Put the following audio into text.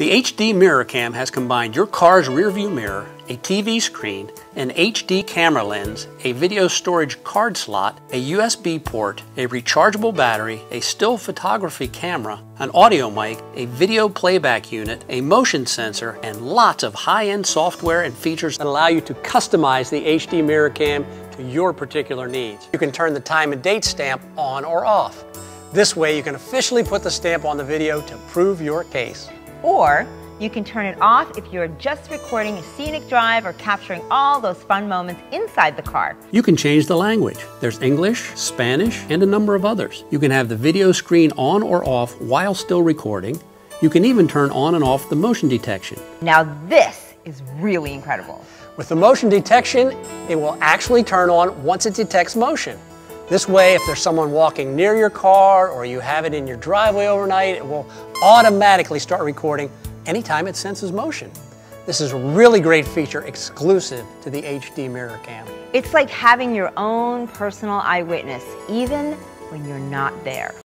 The HD Mirror Cam has combined your car's rearview mirror, a TV screen, an HD camera lens, a video storage card slot, a USB port, a rechargeable battery, a still photography camera, an audio mic, a video playback unit, a motion sensor, and lots of high-end software and features that allow you to customize the HD Mirror Cam to your particular needs. You can turn the time and date stamp on or off. This way you can officially put the stamp on the video to prove your case. Or you can turn it off if you're just recording a scenic drive or capturing all those fun moments inside the car. You can change the language. There's English, Spanish, and a number of others. You can have the video screen on or off while still recording. You can even turn on and off the motion detection. Now this is really incredible. With the motion detection, it will actually turn on once it detects motion. This way, if there's someone walking near your car or you have it in your driveway overnight, it will automatically start recording anytime it senses motion. This is a really great feature exclusive to the HD Mirror Cam. It's like having your own personal eyewitness, even when you're not there.